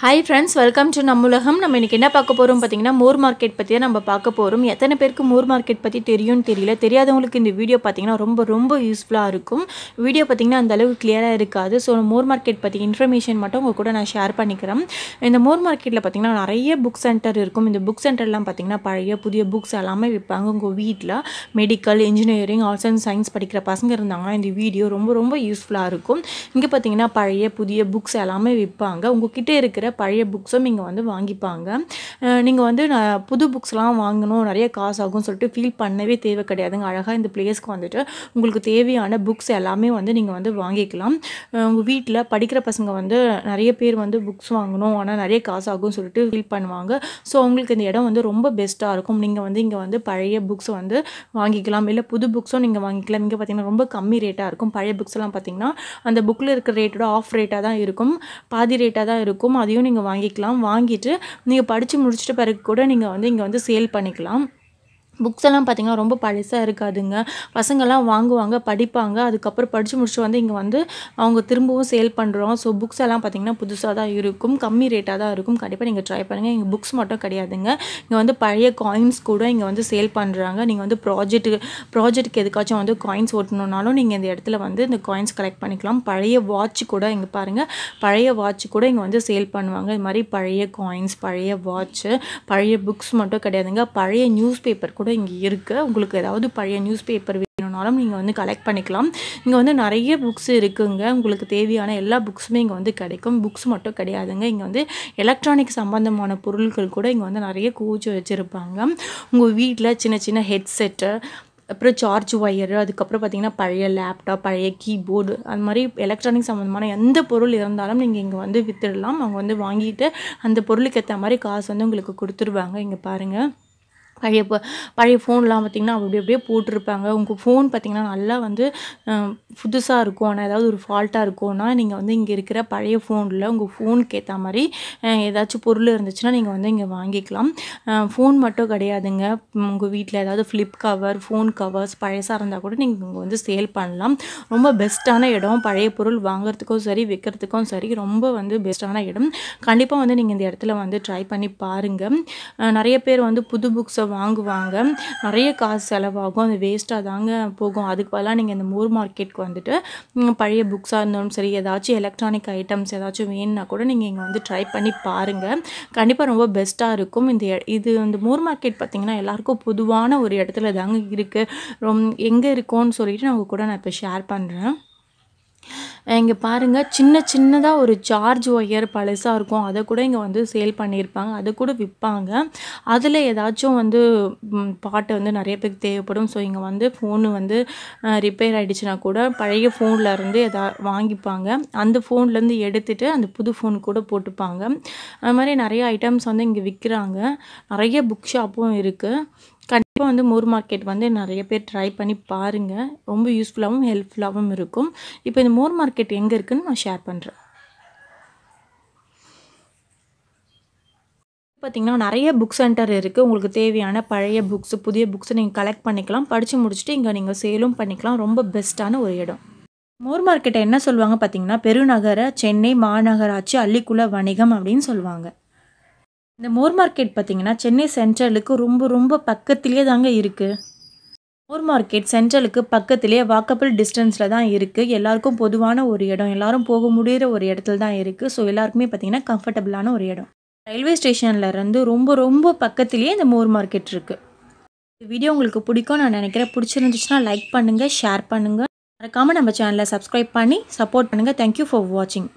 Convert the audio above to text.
Hi friends welcome to நம்முலகம் நம்ம இன்றைக்கி என்ன பார்க்க போகிறோம் பார்த்தீங்கன்னா மோர் மார்க்கெட் பற்றி தான் நம்ம பார்க்க போகிறோம் எத்தனை பேருக்கு மோர் மார்க்கெட் பற்றி தெரியும்னு தெரியல. தெரியாதவங்களுக்கு இந்த வீடியோ பார்த்தீங்கன்னா ரொம்ப ரொம்ப யூஸ்ஃபுல்லாக இருக்கும். வீடியோ பார்த்தீங்கன்னா அந்த அளவுக்கு கிளியராக இருக்காது. ஸோ மோர் மார்க்கெட் பற்றி இன்ஃபர்மேஷன் மட்டும் உங்கள் கூட நான் ஷேர் பண்ணிக்கிறேன். இந்த மோர் மார்க்கெட்டில் பார்த்திங்கன்னா நிறைய புக் சென்டர் இருக்கும். இந்த புக் சென்டர்லாம் பார்த்தீங்கன்னா பழைய புதிய புக்ஸ் எல்லாமே விற்பாங்க உங்கள் வீட்டில் medical engineering arts and science படிக்கிற பசங்க இருந்தாங்கன்னா இந்த வீடியோ ரொம்ப ரொம்ப யூஸ்ஃபுல்லாக இருக்கும். இங்கே பார்த்தீங்கன்னா பழைய புதிய புக்ஸ் எல்லாமே விற்பாங்க உங்ககிட்ட இருக்கிற பழைய புக்ஸும் இங்கே வந்து வாங்கிப்பாங்க. நீங்கள் வந்து நான் புது புக்ஸ்லாம் வாங்கணும் நிறைய காசு ஆகும்னு சொல்லிட்டு ஃபீல் பண்ணவே தேவை கிடையாதுங்க. அழகாக இந்த பிளேஸ்க்கு வந்துட்டு உங்களுக்கு தேவையான புக்ஸ் எல்லாமே வந்து நீங்கள் வந்து வாங்கிக்கலாம். உங்கள் வீட்டில் படிக்கிற பசங்க வந்து நிறைய பேர் வந்து புக்ஸ் வாங்கணும் ஆனால் நிறைய காசு ஆகும்னு சொல்லிட்டு ஃபீல் பண்ணுவாங்க. ஸோ உங்களுக்கு இந்த இடம் வந்து ரொம்ப பெஸ்ட்டாக இருக்கும். நீங்கள் வந்து இங்கே வந்து பழைய புக்ஸ் வந்து வாங்கிக்கலாம். இல்லை புது புக்ஸும் நீங்கள் வாங்கிக்கலாம். இங்கே பார்த்தீங்கன்னா ரொம்ப கம்மி ரேட்டாக இருக்கும். பழைய புக்ஸ்லாம் பார்த்தீங்கன்னா அந்த புக்கில் இருக்கிற ரேட்டோட ஆஃப் ரேட்டாக தான் இருக்கும். பாதி ரேட்டாக தான் இருக்கும். அது அதையும் நீங்கள் வாங்கிக்கலாம். வாங்கிட்டு நீங்கள் படித்து முடிச்சிட்ட பிறகு கூட நீங்கள் வந்து இங்கே வந்து சேல் பண்ணிக்கலாம். புக்ஸ் எல்லாம் பார்த்திங்கன்னா ரொம்ப பழசாக இருக்காதுங்க. பசங்கள்லாம் வாங்குவாங்க படிப்பாங்க. அதுக்கப்புறம் படித்து முடிச்சு வந்து இங்கே வந்து அவங்க திரும்பவும் சேல் பண்ணுறோம் ஸோ புக்ஸ் எல்லாம் பார்த்திங்கன்னா புதுசாக தான் இருக்கும். கம்மி ரேட்டாக தான் இருக்கும். கண்டிப்பாக நீங்கள் ட்ரை பண்ணுங்கள் இங்கே புக்ஸ் மட்டும் கிடையாதுங்க. இங்கே வந்து பழைய காயின்ஸ் கூட இங்கே வந்து சேல் பண்ணுறாங்க நீங்கள் வந்து ப்ராஜெக்ட்டு ப்ராஜெக்ட்டுக்கு எதுக்காச்சும் வந்து காயின்ஸ் ஓட்டணுன்னாலும் நீங்கள் இந்த இடத்துல வந்து இந்த காயின்ஸ் கலெக்ட் பண்ணிக்கலாம். பழைய வாட்ச் கூட இங்கே பாருங்கள் பழைய வாட்ச் கூட இங்கே வந்து சேல் பண்ணுவாங்க. இது மாதிரி பழைய காயின்ஸ் பழைய வாட்ச்சு பழைய புக்ஸ் மட்டும் கிடையாதுங்க. பழைய நியூஸ் பேப்பர் கூட இங்கே இருக்குது உங்களுக்கு ஏதாவது பழைய நியூஸ் பேப்பர் வேணும்னாலும் நீங்கள் வந்து கலெக்ட் பண்ணிக்கலாம். இங்கே வந்து நிறைய புக்ஸ் இருக்குங்க. உங்களுக்கு தேவையான எல்லா புக்ஸுமே இங்கே வந்து கிடைக்கும். புக்ஸ் மட்டும் கிடையாதுங்க. இங்கே வந்து எலக்ட்ரானிக் சம்மந்தமான பொருட்கள் கூட இங்கே வந்து நிறைய கூச்சி வச்சுருப்பாங்க. உங்கள் வீட்டில் சின்ன சின்ன ஹெட்செட்டு அப்புறம் சார்ஜ் ஒயரு அதுக்கப்புறம் பார்த்திங்கன்னா பழைய லேப்டாப் பழைய கீபோர்டு அது மாதிரி எலக்ட்ரானிக் சம்மந்தமான எந்த பொருள் இருந்தாலும் நீங்கள் இங்கே வந்து விற்றுடலாம் அவங்க வந்து வாங்கிட்டு அந்த பொருளுக்கு ஏற்ற மாதிரி காசு வந்து உங்களுக்கு கொடுத்துருவாங்க. இங்கே பாருங்கள் பழைய இப்போ பழைய ஃபோன்லாம் பார்த்திங்கன்னா அப்படி அப்படியே போட்டிருப்பாங்க. உங்கள் ஃபோன் பார்த்திங்கன்னா நல்லா வந்து புதுசாக இருக்கும். ஆனால் ஏதாவது ஒரு ஃபால்ட்டாக இருக்கும்னா நீங்கள் வந்து இங்கே இருக்கிற பழைய ஃபோனில் உங்கள் ஃபோனுக்கு ஏற்ற மாதிரி ஏதாச்சும் பொருள் இருந்துச்சுன்னா நீங்கள் வந்து இங்கே வாங்கிக்கலாம். ஃபோன் மட்டும் கிடையாதுங்க. உங்கள் வீட்டில் ஏதாவது ஃப்ளிப் கவர் ஃபோன் கவர்ஸ் பழசாக இருந்தால் கூட நீங்கள் இங்கே வந்து சேல் பண்ணலாம். ரொம்ப பெஸ்ட்டான இடம். பழைய பொருள் வாங்குறதுக்கும் சரி விற்கிறதுக்கும் சரி ரொம்ப வந்து பெஸ்ட்டான இடம். கண்டிப்பாக வந்து நீங்கள் இந்த இடத்துல வந்து ட்ரை பண்ணி பாருங்கள் நிறைய பேர் வந்து புது புக்ஸை வாங்குவாங்க. நிறைய காசு செலவாகும். அது வேஸ்ட்டாக தாங்க போகும். அதுக்கு பதிலாக நீங்கள் இந்த மூர் மார்க்கெட்டுக்கு வந்துட்டு பழைய புக்ஸாக இருந்தாலும் சரி ஏதாச்சும் எலக்ட்ரானிக் ஐட்டம்ஸ் ஏதாச்சும் வேணும்னா கூட நீங்கள் இங்கே வந்து ட்ரை பண்ணி பாருங்கள் கண்டிப்பாக ரொம்ப பெஸ்ட்டாக இருக்கும். இந்த இது இந்த மூர் மார்க்கெட் பார்த்திங்கன்னா எல்லாருக்கும் பொதுவான ஒரு இடத்துல தாங்க இருக்குது ரொம் எங்கே இருக்கோன்னு சொல்லிட்டு நான் உங்கள் கூட நான் இப்போ ஷேர் பண்ணுறேன் இங்கே பாருங்கள் சின்ன சின்னதாக ஒரு சார்ஜ் ஒயர் பழசாக இருக்கும். அதை கூட இங்கே வந்து சேல் பண்ணியிருப்பாங்க அதை கூட விற்பாங்க அதில் ஏதாச்சும் வந்து பாட்டு வந்து நிறைய பேருக்கு தேவைப்படும். ஸோ இங்கே வந்து ஃபோனு வந்து ரிப்பேர் ஆகிடுச்சுன்னா கூட பழைய ஃபோனில் இருந்து எதா வாங்கிப்பாங்க. அந்த ஃபோன்லேருந்து எடுத்துகிட்டு அந்த புது ஃபோன் கூட போட்டுப்பாங்க. அது மாதிரி நிறைய ஐட்டம்ஸ் வந்து இங்கே விற்கிறாங்க நிறைய புக் ஷாப்பும் இருக்குது இப்போ வந்து மோர் மார்க்கெட் வந்து நிறைய பேர் ட்ரை பண்ணி பாருங்கள் ரொம்ப யூஸ்ஃபுல்லாகவும் ஹெல்ப்ஃபுல்லாகவும் இருக்கும். இப்போ இந்த மோர் மார்க்கெட் எங்கே இருக்குதுன்னு நான் ஷேர் பண்ணுறேன் பார்த்திங்கன்னா நிறைய புக் சென்டர் இருக்குது உங்களுக்கு தேவையான பழைய புக்ஸ் புதிய புக்ஸு நீங்கள் கலெக்ட் பண்ணிக்கலாம். படித்து முடிச்சுட்டு இங்கே நீங்கள் சேலும் பண்ணிக்கலாம். ரொம்ப பெஸ்ட்டான ஒரு இடம். மோர் மார்க்கெட்டை என்ன சொல்லுவாங்க பார்த்தீங்கன்னா பெருநகர சென்னை மாநகராட்சி அள்ளிக்குள வணிகம் அப்படின்னு சொல்லுவாங்க. இந்த மோர் மார்க்கெட் பார்த்திங்கன்னா சென்னை சென்ட்ரலுக்கு ரொம்ப ரொம்ப பக்கத்துலேயே தாங்க இருக்குது மோர் மார்க்கெட் சென்ட்ரலுக்கு பக்கத்துலேயே வாக்கபிள் டிஸ்டன்ஸில் தான் இருக்குது எல்லாருக்கும் பொதுவான ஒரு இடம். எல்லாரும் போக முடிகிற ஒரு இடத்துல தான் இருக்குது ஸோ எல்லாருக்குமே பார்த்திங்கன்னா கம்ஃபர்டபுளான ஒரு இடம். ரயில்வே ஸ்டேஷன்லேருந்து ரொம்ப ரொம்ப பக்கத்துலேயே இந்த மோர் மார்க்கெட் இருக்குது இந்த வீடியோ உங்களுக்கு பிடிக்கும் நான் நினைக்கிறேன். பிடிச்சிருந்துச்சுன்னா லைக் பண்ணுங்கள் ஷேர் பண்ணுங்கள் மறக்காமல் நம்ம சேனலை சப்ஸ்கிரைப் பண்ணி சப்போர்ட் பண்ணுங்கள் தேங்க்யூ ஃபார் வாட்சிங்